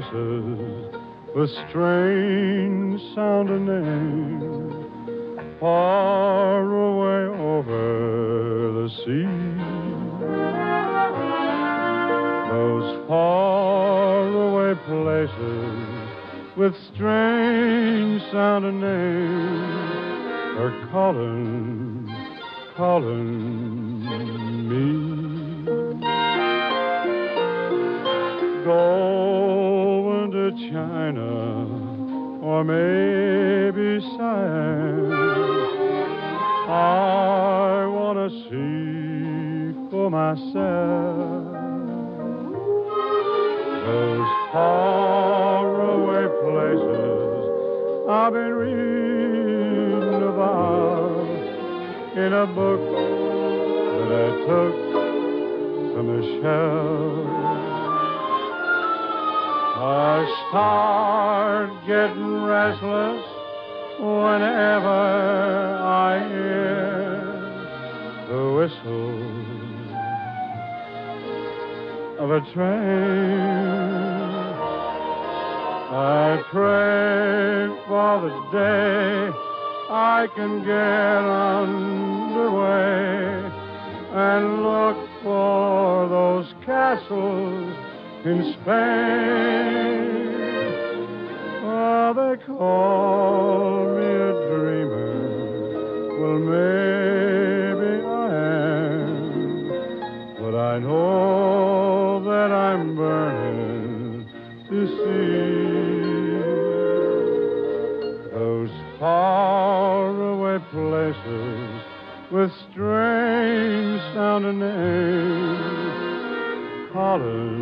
places with strange sounding names far away over the sea. Those far away places with strange sounding names are calling, calling me. Going to China or maybe Siam. I want to see for myself those faraway places I've been reading about in a book that I took from the shelf. I start getting restless whenever I hear the whistle of a train. I pray for the day I can get underway and look for those castles in Spain. Oh, they call me a dreamer. Well, maybe I am. But I know that I'm burning to see those faraway places with strange sounding names. Holland,